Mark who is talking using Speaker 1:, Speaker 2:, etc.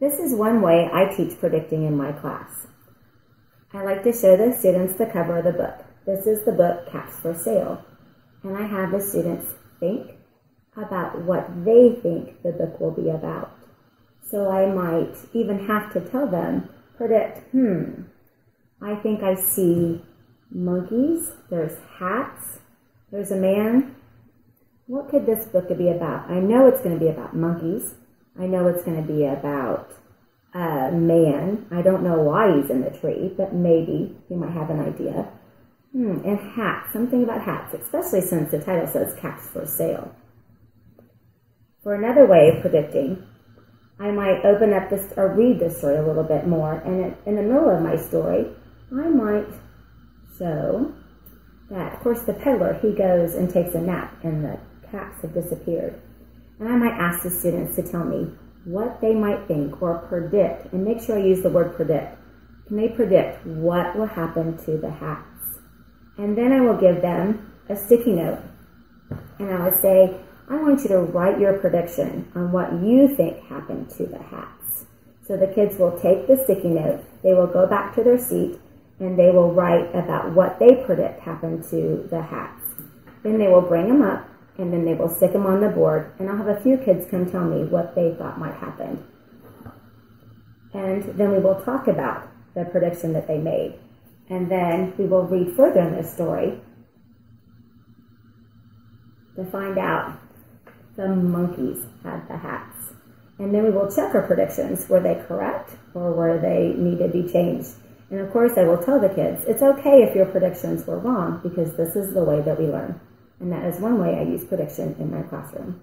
Speaker 1: This is one way I teach predicting in my class. I like to show the students the cover of the book. This is the book Caps for Sale. And I have the students think about what they think the book will be about. So I might even have to tell them, predict, hmm, I think I see monkeys, there's hats, there's a man. What could this book be about? I know it's going to be about monkeys. I know it's going to be about a man. I don't know why he's in the tree, but maybe you might have an idea. Hmm, and hats, something about hats, especially since the title says caps for sale. For another way of predicting, I might open up this or read this story a little bit more, and in the middle of my story, I might show that, of course, the peddler he goes and takes a nap, and the cats have disappeared. And I might ask the students to tell me what they might think or predict, and make sure I use the word predict. Can they predict what will happen to the hats? And then I will give them a sticky note, and I will say, I want you to write your prediction on what you think happened to the hats. So the kids will take the sticky note, they will go back to their seat, and they will write about what they predict happened to the hats. Then they will bring them up, and then they will stick them on the board, and I'll have a few kids come tell me what they thought might happen. And then we will talk about the prediction that they made. And then we will read further in this story to find out the monkeys had the hats. And then we will check our predictions. Were they correct or were they need to be changed? And of course, I will tell the kids, it's okay if your predictions were wrong because this is the way that we learn. And that is one way I use prediction in my classroom.